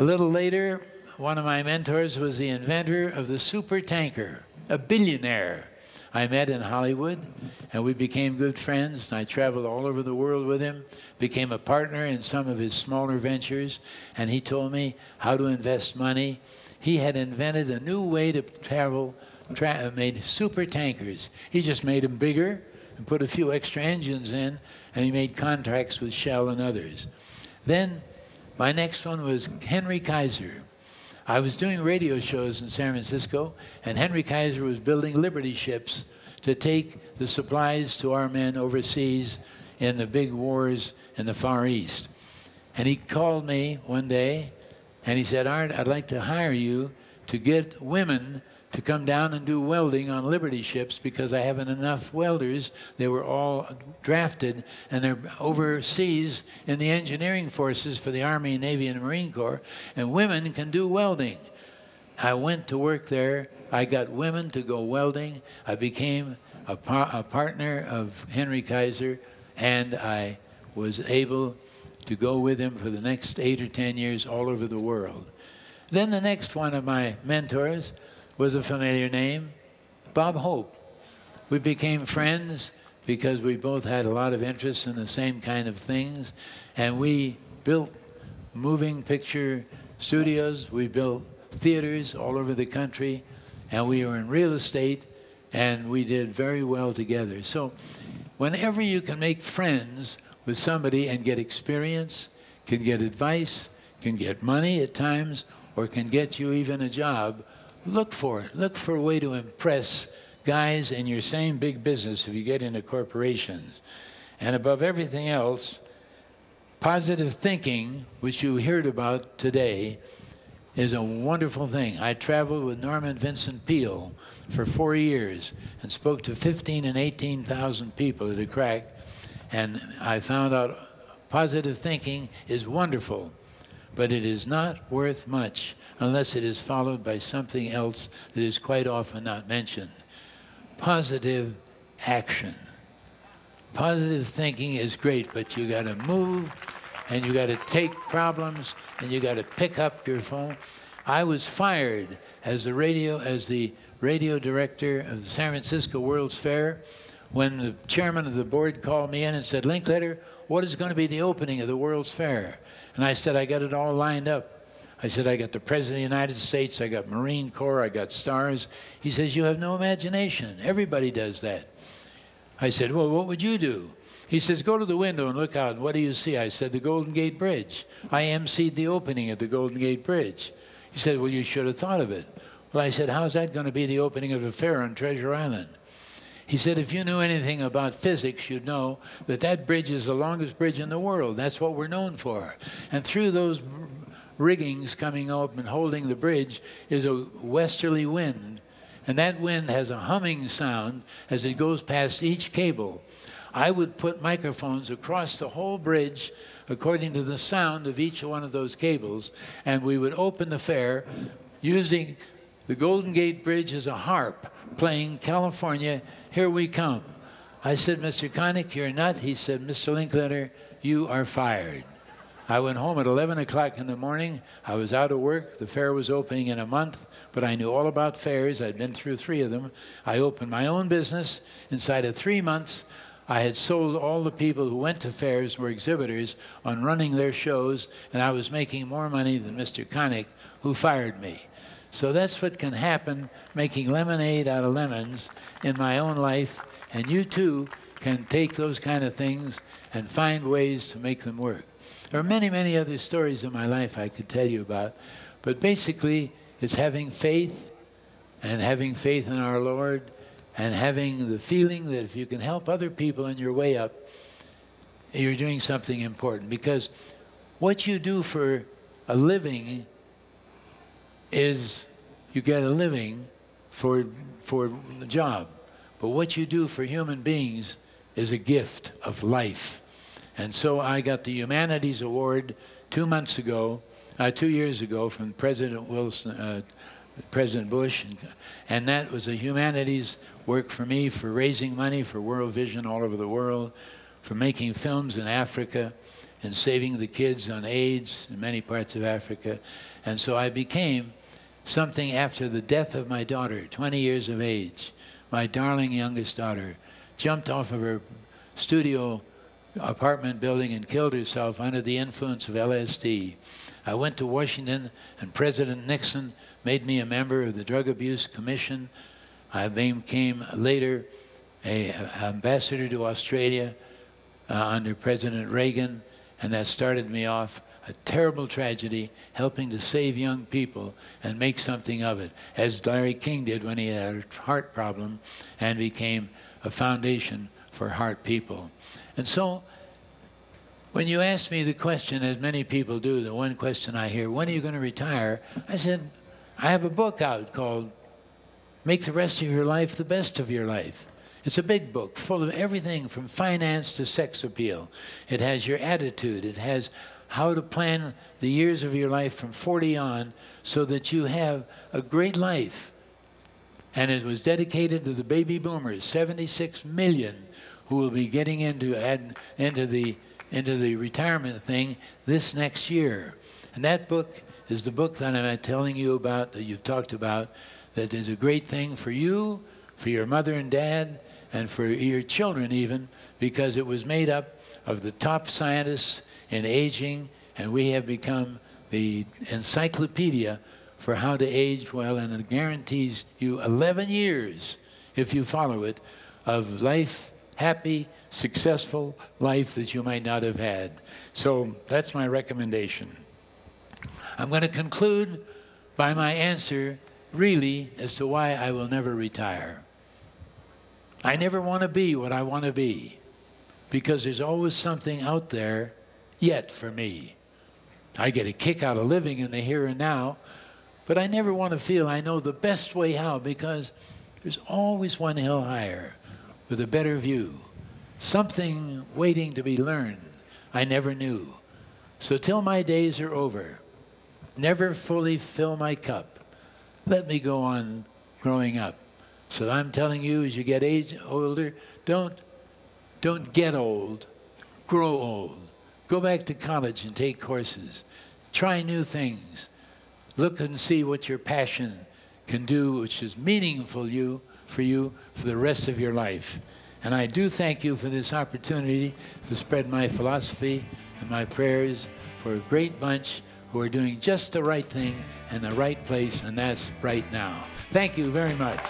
A little later, one of my mentors was the inventor of the super tanker, a billionaire I met in Hollywood, and we became good friends. I traveled all over the world with him, became a partner in some of his smaller ventures, and he told me how to invest money. He had invented a new way to travel, tra uh, made super tankers. He just made them bigger and put a few extra engines in, and he made contracts with Shell and others. Then my next one was Henry Kaiser. I was doing radio shows in San Francisco, and Henry Kaiser was building Liberty ships to take the supplies to our men overseas in the big wars in the Far East. And he called me one day and he said, Art, I'd like to hire you to get women to come down and do welding on Liberty ships because I haven't enough welders. They were all drafted and they're overseas in the engineering forces for the Army, Navy, and Marine Corps, and women can do welding. I went to work there. I got women to go welding. I became a, par a partner of Henry Kaiser, and I was able to go with him for the next eight or ten years all over the world. Then the next one of my mentors was a familiar name, Bob Hope. We became friends because we both had a lot of interests in the same kind of things, and we built moving picture studios, we built theaters all over the country, and we were in real estate, and we did very well together. So whenever you can make friends with somebody and get experience, can get advice, can get money at times, or can get you even a job, Look for it. Look for a way to impress guys in your same big business if you get into corporations. And above everything else, positive thinking, which you heard about today, is a wonderful thing. I traveled with Norman Vincent Peale for four years and spoke to 15 and 18,000 people at a crack, and I found out positive thinking is wonderful, but it is not worth much unless it is followed by something else that is quite often not mentioned. Positive action. Positive thinking is great, but you got to move and you got to take problems and you got to pick up your phone. I was fired as the radio as the radio director of the San Francisco World's Fair when the chairman of the board called me in and said, Linkletter, what is going to be the opening of the World's Fair? And I said, I got it all lined up. I said, I got the President of the United States, I got Marine Corps, I got stars. He says, You have no imagination. Everybody does that. I said, Well, what would you do? He says, Go to the window and look out. What do you see? I said, The Golden Gate Bridge. I emceed the opening of the Golden Gate Bridge. He said, Well, you should have thought of it. Well, I said, How's that going to be the opening of a fair on Treasure Island? He said, if you knew anything about physics, you'd know that that bridge is the longest bridge in the world. That's what we're known for. And through those riggings coming up and holding the bridge is a westerly wind. And that wind has a humming sound as it goes past each cable. I would put microphones across the whole bridge according to the sound of each one of those cables, and we would open the fair using the Golden Gate Bridge as a harp, playing California, Here We Come. I said, Mr. Connick, you're not. He said, Mr. Linkletter, you are fired. I went home at 11 o'clock in the morning. I was out of work. The fair was opening in a month, but I knew all about fairs. I'd been through three of them. I opened my own business. Inside of three months, I had sold all the people who went to fairs were exhibitors on running their shows, and I was making more money than Mr. Connick, who fired me. So that's what can happen making lemonade out of lemons in my own life, and you too can take those kind of things and find ways to make them work. There are many, many other stories in my life I could tell you about, but basically, it's having faith and having faith in our Lord and having the feeling that if you can help other people on your way up, you're doing something important. Because what you do for a living is you get a living for, for the job. But what you do for human beings is a gift of life. And so I got the Humanities Award two months ago, uh, two years ago, from President Wilson, uh, President Bush, and, that was a humanities work for me for raising money for World Vision all over the world, for making films in Africa, and saving the kids on AIDS in many parts of Africa. And so I became something after the death of my daughter, 20 years of age. My darling youngest daughter jumped off of her studio apartment building and killed herself under the influence of LSD. I went to Washington, and President Nixon made me a member of the Drug Abuse Commission. I became later a, ambassador to Australia uh, under President Reagan, and that started me off a terrible tragedy, helping to save young people and make something of it, as Larry King did when he had a heart problem and became a foundation for heart people. And so, when you ask me the question, as many people do, the one question I hear, when are you going to retire? I said, I have a book out called Make the Rest of Your Life the Best of Your Life. It's a big book full of everything from finance to sex appeal. It has your attitude, it has how to plan the years of your life from 40 on so that you have a great life. And it was dedicated to the baby boomers, 76 million who will be getting into, add, into, the, into the retirement thing this next year. And that book is the book that I'm telling you about, that you've talked about, that is a great thing for you, for your mother and dad, and for your children even, because it was made up of the top scientists in aging, and we have become the encyclopedia for how to age well, and it guarantees you 11 years, if you follow it, of life, happy, successful life that you might not have had. So that's my recommendation. I'm going to conclude by my answer, really, as to why I will never retire. I never want to be what I want to be because there's always something out there yet for me. I get a kick out of living in the here and now, but I never want to feel I know the best way how because there's always one hill higher with a better view, something waiting to be learned I never knew. So till my days are over, never fully fill my cup. Let me go on growing up. So I'm telling you, as you get age older, don't don't get old, grow old. Go back to college and take courses. Try new things. Look and see what your passion can do, which is meaningful you for you for the rest of your life. And I do thank you for this opportunity to spread my philosophy and my prayers for a great bunch who are doing just the right thing in the right place, and that's right now. Thank you very much.